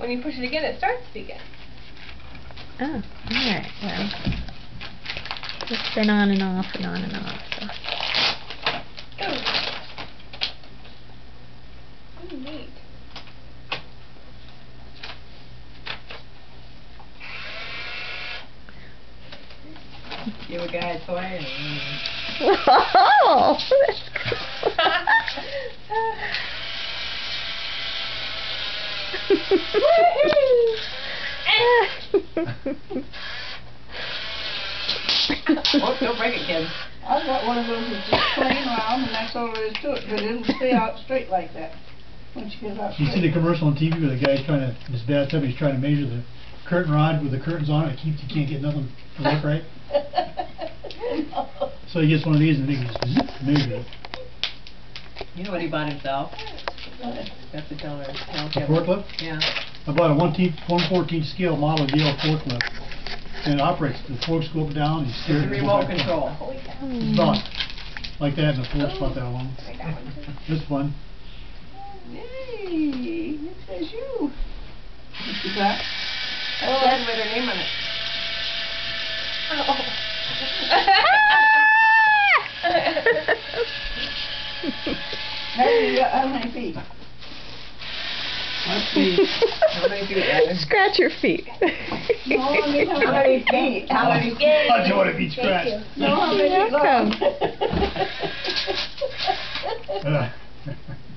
When you push it again, it starts again. Oh, alright, well. It's been on and off and on and off, so. Go. Oh, neat. You a guy playing. Oh, Whoa! That's cool. Oh, don't break it, kid. I've got one of those that's just plain round and that's all there is to it, but it doesn't stay out straight like that. Once you get out You see the commercial on TV where the guy's trying to, in his bathtub, he's trying to measure the curtain rod with the curtains on it, it keeps, you can't get nothing to look right. So he gets one of these and he can just zip, measure it. You know what he bought himself? That's the teller. tell A Kevin. forklift? Yeah. I bought a one te- one fourteen scale model Yale forklift. And it operates, the forks go up and down, you steer It's it. a it goes remote back and control. Holy cow. forth. It's about like that and the fork's about that long. I got one too. This one. Yay, it says you. Mr. Black. That's Jen with her name on it. How many, you got- how many feet? Must be. How many feet, Evan? Scratch your feet. No, I mean, how How many feet? How many feet? I do want to be scratched. No, how many You're feet long? welcome.